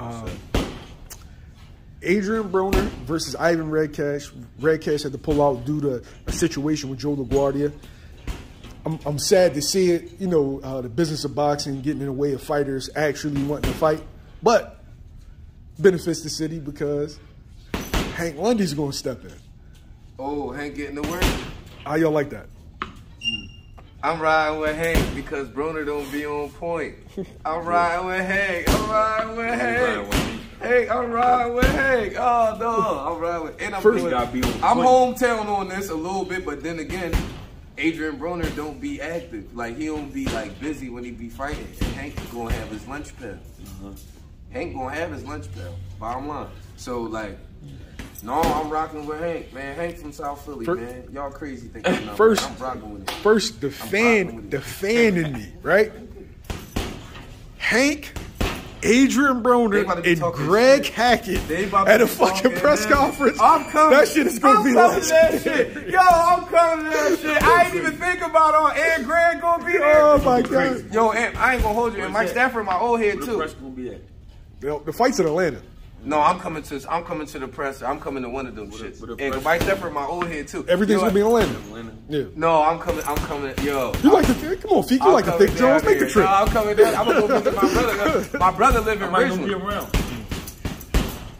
Um, Adrien Broner versus Ivan Redkach. Redkach had to pull out due to a situation with Joe LaGuardia. I'm, I'm sad to see it, you know, uh, the business of boxing getting in the way of fighters actually wanting to fight. But benefits the city because Hank Lundy's going to step in. Oh, Hank getting the win? How y'all like that? I'm riding with Hank because Broner don't be on point. I'm riding with Hank. I'm riding with Hank. Hank, I'm riding with Hank. Oh no, I'm riding with. And I'm First- doing, gotta be on I'm point. hometown on this a little bit, but then again, Adrien Broner don't be active. Like he don't be like busy when he be fighting. And Hank gonna have his lunch pail. Uh-huh. Hank gonna have his lunch pail. Bottom line. So like. No, I'm rocking with Hank, man. Hank from South Philly, Fir- man. Y'all crazy thinking I'm. First- I'm rocking with it. First, the rocking fan, the fan in me, right? Hank, Adrien Broner, about to be and Greg shit. Hackett They about to at a fucking press man. conference. I'm coming. That shit is gonna I'm be coming that legendary. shit. Yo, I'm coming to that shit. I ain't even think about on and Greg gonna be oh there. Oh my god! Yo, and I ain't gonna hold you. And Mike that? Stafford, my old head Where the too. press gonna be at? The, the fight's in Atlanta. No, I'm coming to. I'm coming to the press. I'm coming to one of them Where shits. And press- Mike Stafford, my old head too. Everything's Yo, gonna be in Atlanta. Atlanta. Yeah. No, I'm coming. I'm coming. Yo, You like to think? Come on, Feek. You I'm like to coming think, Jones? Make the there. trip. No, I'm coming down. I'm gonna go visit my brother. My brother live in I might be Richmond.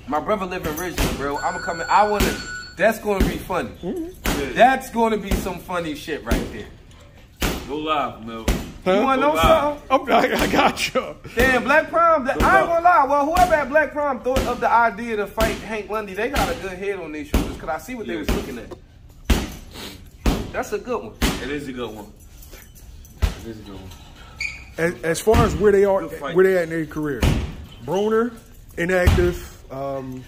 My brother live in Richmond, bro. I'm coming. I wanna. That's gonna be funny. Mm-hmm. That's gonna be some funny shit right there. Go live, Mel. You wanna know Go something? I'm, I, I got you. Damn, BLK Prime. That, I ain't gonna lie. Well, whoever at BLK Prime thought of the idea to fight Hank Lundy, they got a good head on their shoulders. Cause I see what they was looking at. That's a good one. It is a good one. It is a good one. As, as far as where they are, where they at in their career, Broner inactive. Um,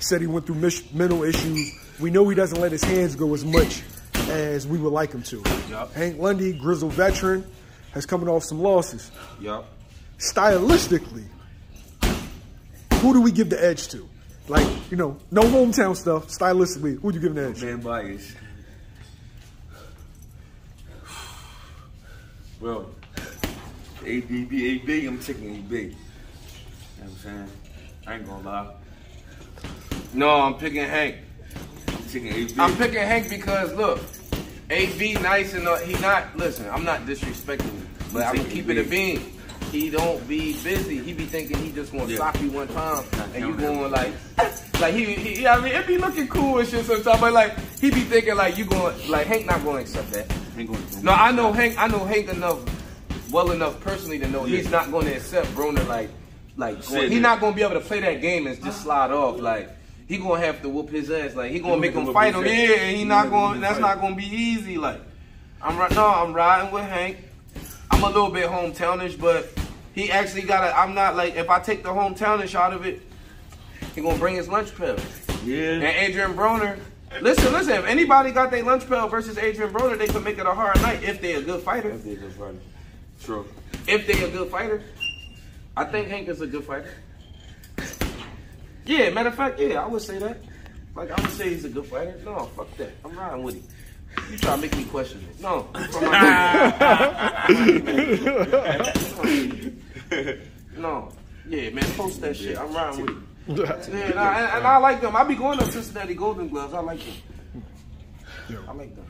said he went through mis- mental issues. We know he doesn't let his hands go as much as we would like him to. Yup. Hank Lundy, grizzled veteran, has coming off some losses. Yup. Stylistically, who do we give the edge to? Like, you know, no hometown stuff. Stylistically, who do you give the edge? Man bias. Well, ABB, AB, I'm taking AB. You know what I'm saying? I ain't gonna lie. No, I'm picking Hank. I'm taking AB. I'm picking Hank because look, AB nice and uh, he not. Listen, I'm not disrespecting him, but I'm gonna keep it a bean. He don't be busy. He be thinking he just gonna Yeah. sock you one time, and you going like, like he, he. I mean, it be looking cool and shit sometimes, but like he be thinking like you going like Hank not going to accept that. No, I know Hank. I know Hank enough, well enough personally to know he's not going to accept Broner like, like he's not going to be able to play that game and just slide off. Like he to have to whoop his ass. Like he going to gonna make him fight him. Yeah, and he He not gonna make going. him That's fight. not going to be easy. Like I'm right. No, I'm riding with Hank. I'm a little bit hometownish, but he actually got. to I'm not like if I take the hometownish out of it, he gonna bring his lunch pail. Yeah. And Adrien Broner. Listen, listen. If anybody got their lunch pail versus Adrien Broner, they could make it a hard night if they a good fighter. If they a good fight. True. If they a good fighter, I think Hank is a good fighter. Yeah, matter of fact, yeah, I would say that. Like I would say he's a good fighter. No, fuck that. I'm riding with him. You try to make me question it. No. no. Yeah, man, post that shit. I'm riding with you. Yeah, and I, and I like them. I be going to Cincinnati Golden Gloves. I like them. I like them.